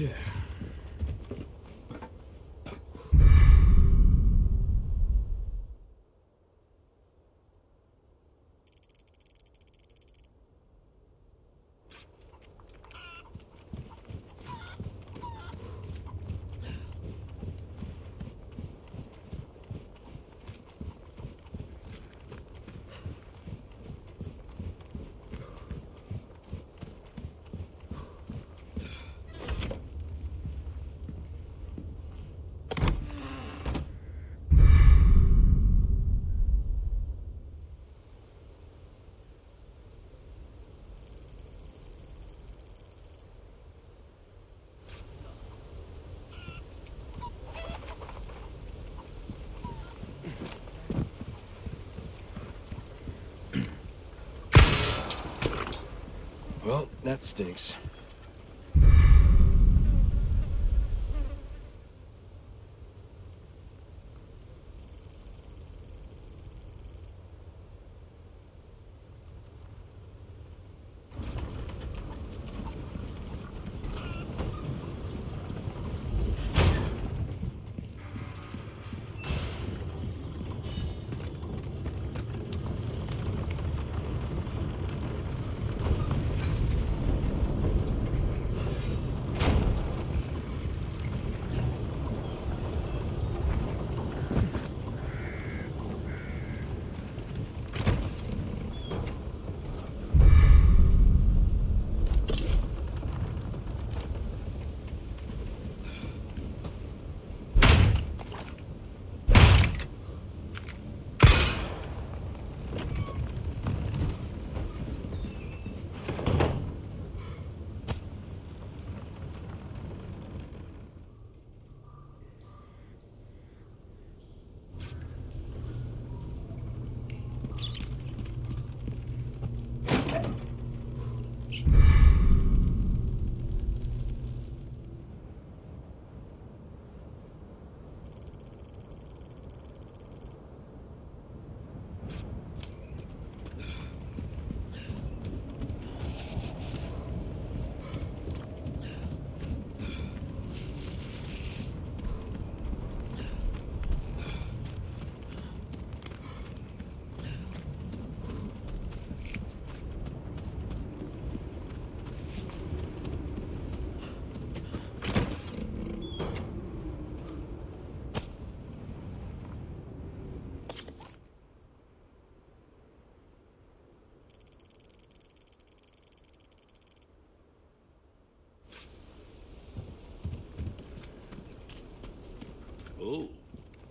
Yeah. Well, that stinks.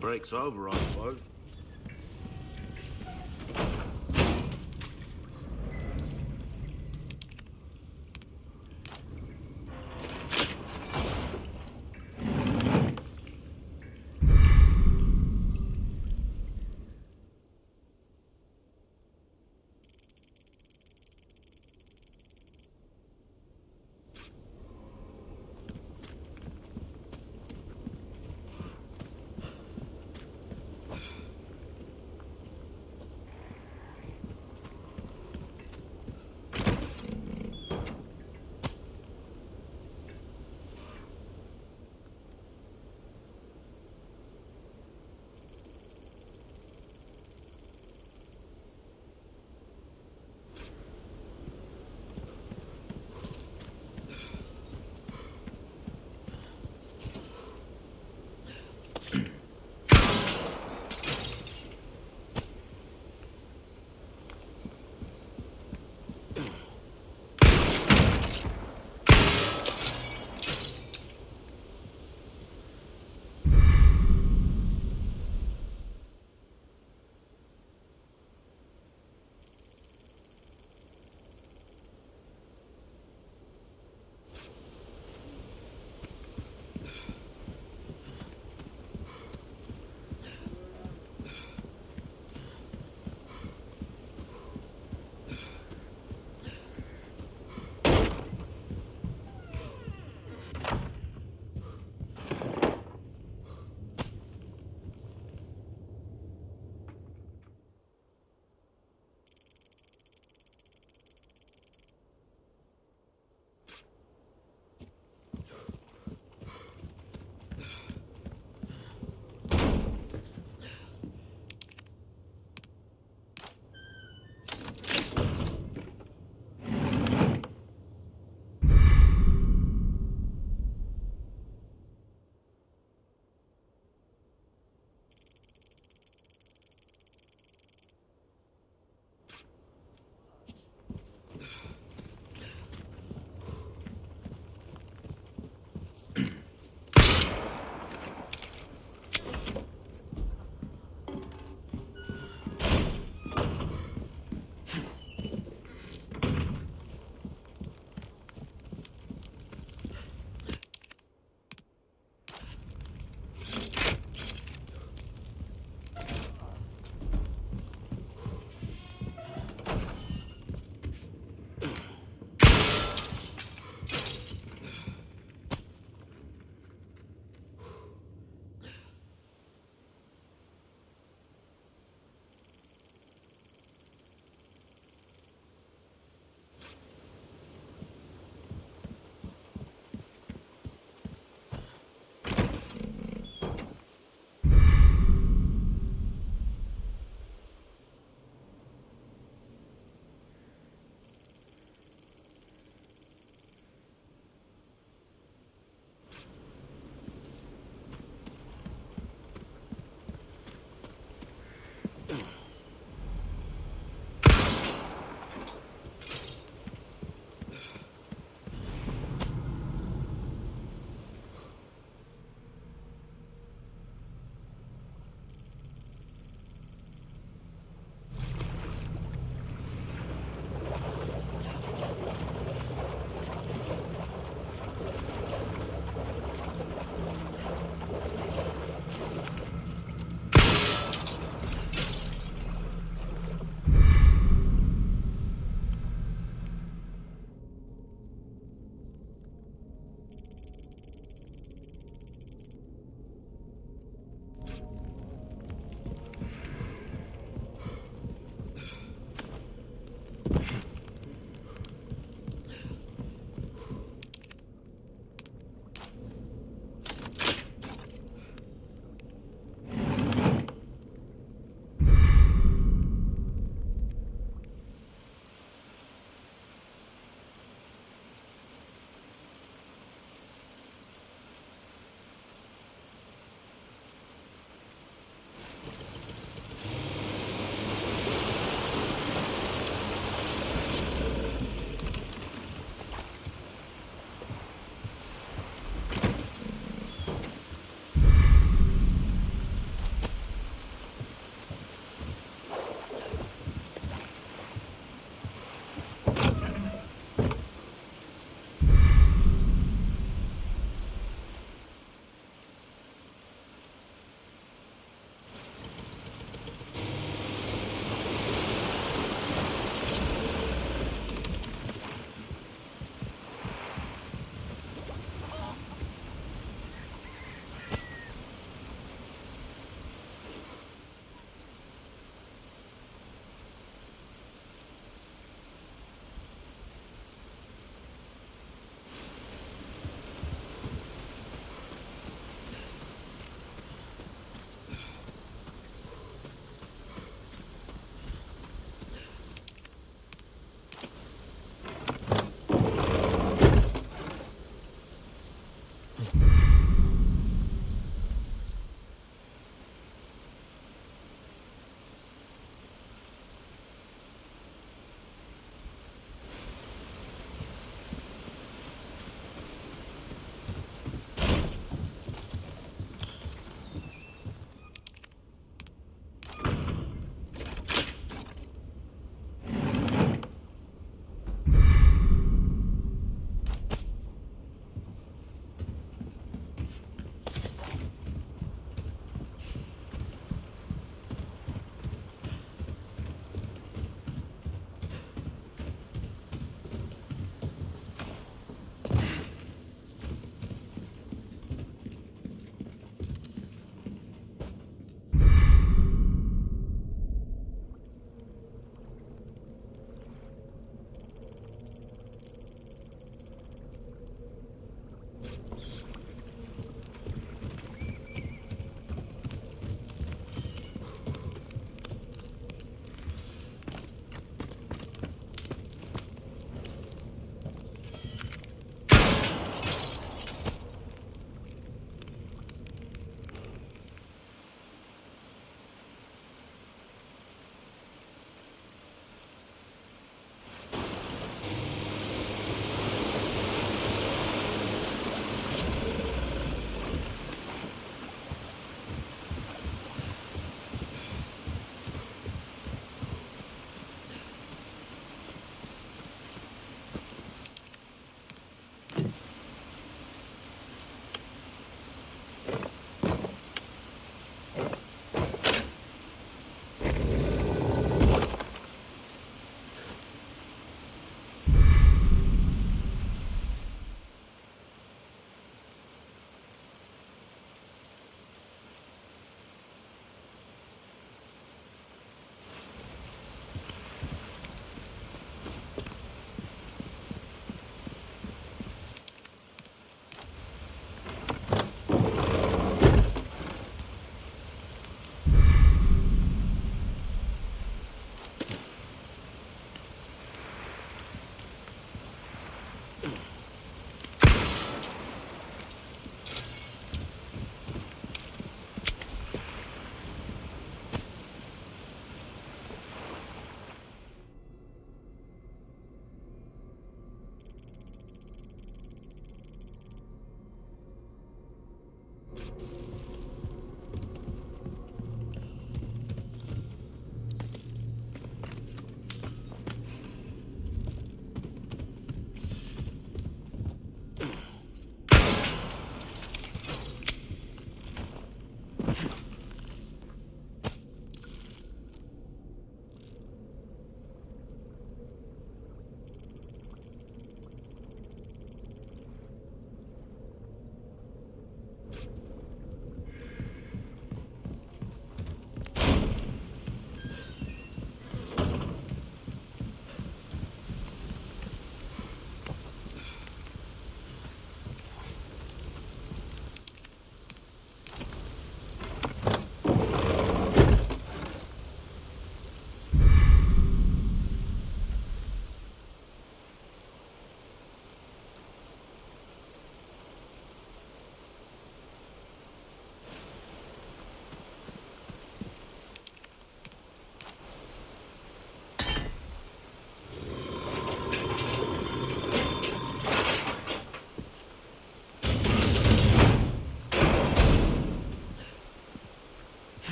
Break's over, I suppose.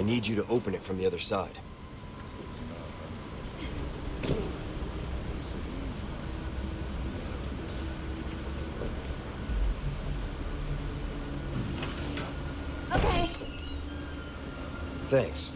I need you to open it from the other side. okay. Thanks.